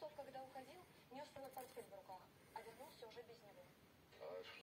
тот, когда уходил,